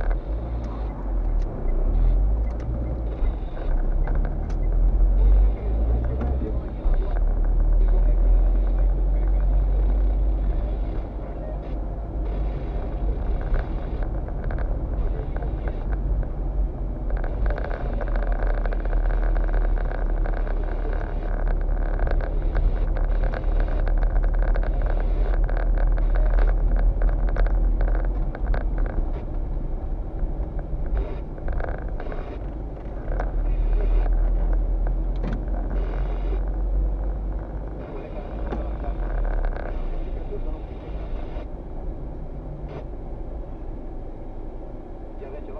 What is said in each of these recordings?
uh,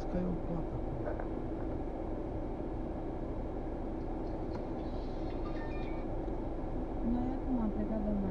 Vezi că e o plată acolo. Noi acum am plecat de la